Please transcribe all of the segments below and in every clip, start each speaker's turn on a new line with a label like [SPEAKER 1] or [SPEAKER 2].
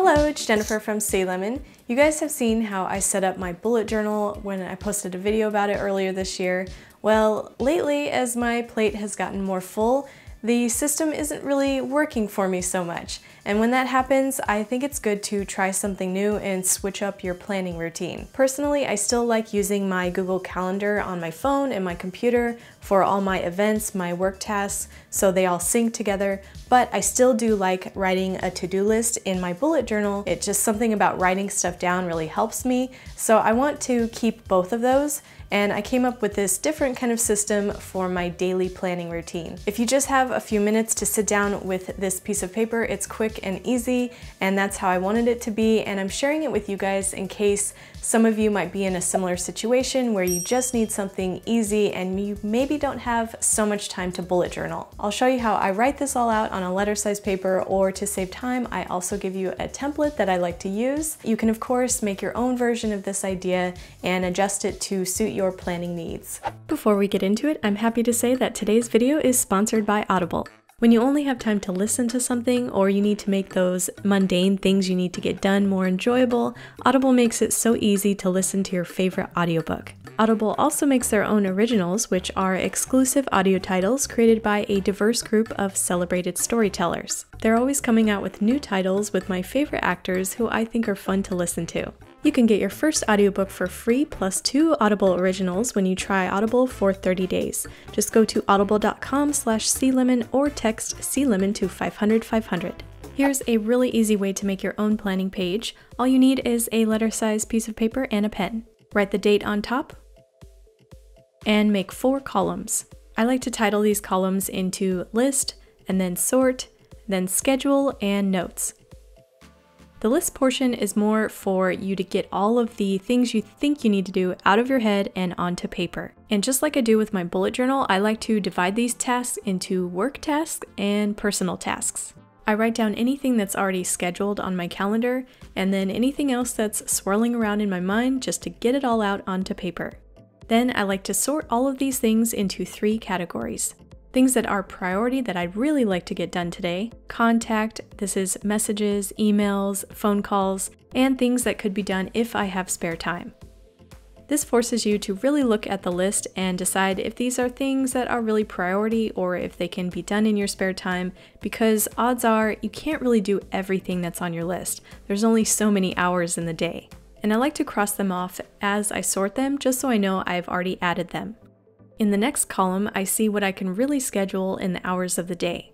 [SPEAKER 1] Hello, it's Jennifer from Sea Lemon. You guys have seen how I set up my bullet journal when I posted a video about it earlier this year. Well, lately, as my plate has gotten more full, the system isn't really working for me so much. And when that happens, I think it's good to try something new and switch up your planning routine. Personally, I still like using my Google Calendar on my phone and my computer for all my events, my work tasks, so they all sync together, but I still do like writing a to-do list in my bullet journal. It's just something about writing stuff down really helps me, so I want to keep both of those and I came up with this different kind of system for my daily planning routine. If you just have a few minutes to sit down with this piece of paper, it's quick and easy, and that's how I wanted it to be, and I'm sharing it with you guys in case some of you might be in a similar situation where you just need something easy and you maybe don't have so much time to bullet journal. I'll show you how I write this all out on a letter size paper or to save time, I also give you a template that I like to use. You can of course make your own version of this idea and adjust it to suit your planning needs. Before we get into it, I'm happy to say that today's video is sponsored by Audible. When you only have time to listen to something or you need to make those mundane things you need to get done more enjoyable, Audible makes it so easy to listen to your favorite audiobook. Audible also makes their own originals, which are exclusive audio titles created by a diverse group of celebrated storytellers. They're always coming out with new titles with my favorite actors who I think are fun to listen to. You can get your first audiobook for free plus two Audible originals when you try Audible for 30 days. Just go to audible.com slash sealemon or text sealemon to 500 500. Here's a really easy way to make your own planning page. All you need is a letter-sized piece of paper and a pen. Write the date on top and make four columns. I like to title these columns into list and then sort, then schedule and notes. The list portion is more for you to get all of the things you think you need to do out of your head and onto paper. And just like I do with my bullet journal, I like to divide these tasks into work tasks and personal tasks. I write down anything that's already scheduled on my calendar and then anything else that's swirling around in my mind just to get it all out onto paper. Then I like to sort all of these things into three categories. Things that are priority that I'd really like to get done today. Contact, this is messages, emails, phone calls, and things that could be done if I have spare time. This forces you to really look at the list and decide if these are things that are really priority or if they can be done in your spare time because odds are you can't really do everything that's on your list. There's only so many hours in the day. And I like to cross them off as I sort them just so I know I've already added them. In the next column, I see what I can really schedule in the hours of the day.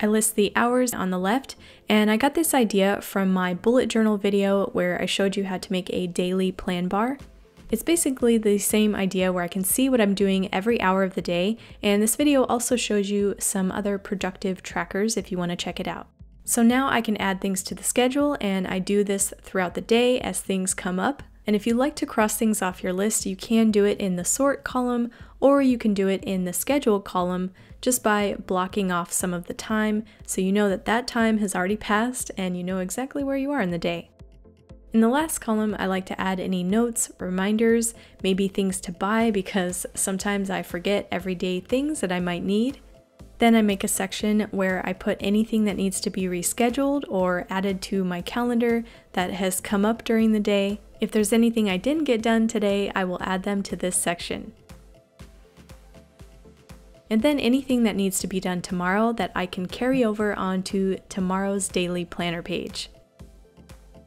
[SPEAKER 1] I list the hours on the left, and I got this idea from my bullet journal video where I showed you how to make a daily plan bar. It's basically the same idea where I can see what I'm doing every hour of the day, and this video also shows you some other productive trackers if you want to check it out. So now I can add things to the schedule, and I do this throughout the day as things come up. And if you like to cross things off your list, you can do it in the sort column or you can do it in the schedule column just by blocking off some of the time so you know that that time has already passed and you know exactly where you are in the day. In the last column, I like to add any notes, reminders, maybe things to buy because sometimes I forget everyday things that I might need. Then I make a section where I put anything that needs to be rescheduled or added to my calendar that has come up during the day. If there's anything I didn't get done today, I will add them to this section. And then anything that needs to be done tomorrow that I can carry over onto tomorrow's daily planner page.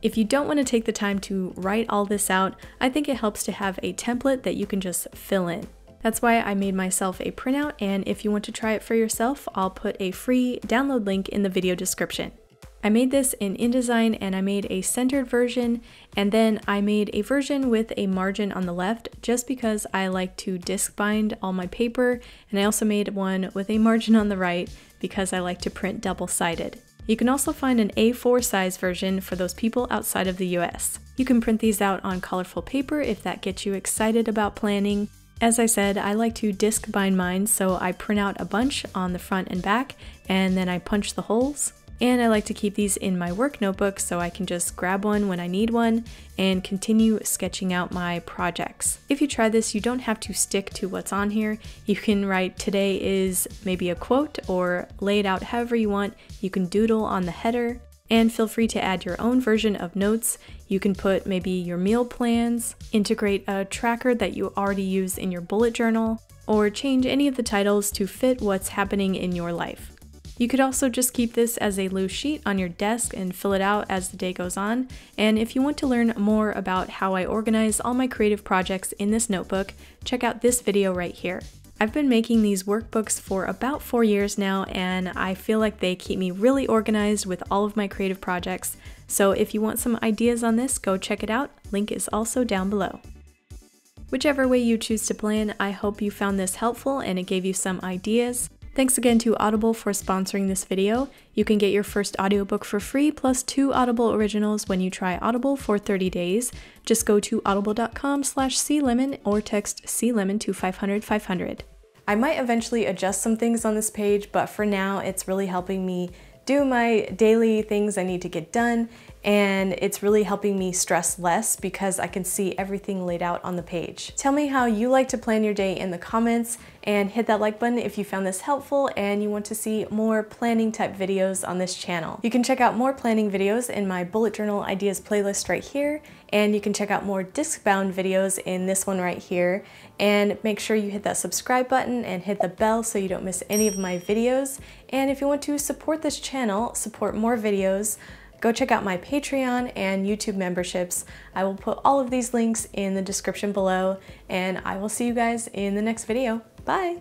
[SPEAKER 1] If you don't want to take the time to write all this out, I think it helps to have a template that you can just fill in. That's why I made myself a printout and if you want to try it for yourself, I'll put a free download link in the video description. I made this in InDesign and I made a centered version and then I made a version with a margin on the left just because I like to disc bind all my paper and I also made one with a margin on the right because I like to print double-sided. You can also find an A4 size version for those people outside of the US. You can print these out on colorful paper if that gets you excited about planning. As I said, I like to disc bind mine, so I print out a bunch on the front and back, and then I punch the holes. And I like to keep these in my work notebook so I can just grab one when I need one and continue sketching out my projects. If you try this, you don't have to stick to what's on here. You can write today is maybe a quote or lay it out however you want. You can doodle on the header and feel free to add your own version of notes. You can put maybe your meal plans, integrate a tracker that you already use in your bullet journal, or change any of the titles to fit what's happening in your life. You could also just keep this as a loose sheet on your desk and fill it out as the day goes on. And if you want to learn more about how I organize all my creative projects in this notebook, check out this video right here. I've been making these workbooks for about four years now, and I feel like they keep me really organized with all of my creative projects. So if you want some ideas on this, go check it out. Link is also down below. Whichever way you choose to plan, I hope you found this helpful and it gave you some ideas. Thanks again to Audible for sponsoring this video. You can get your first audiobook for free plus two Audible originals when you try Audible for 30 days. Just go to audible.com slash sealemon or text sealemon to 500 500. I might eventually adjust some things on this page, but for now it's really helping me do my daily things I need to get done and it's really helping me stress less because I can see everything laid out on the page. Tell me how you like to plan your day in the comments and hit that like button if you found this helpful and you want to see more planning type videos on this channel. You can check out more planning videos in my bullet journal ideas playlist right here and you can check out more disc bound videos in this one right here and make sure you hit that subscribe button and hit the bell so you don't miss any of my videos and if you want to support this channel support more videos go check out my Patreon and YouTube memberships. I will put all of these links in the description below and I will see you guys in the next video. Bye!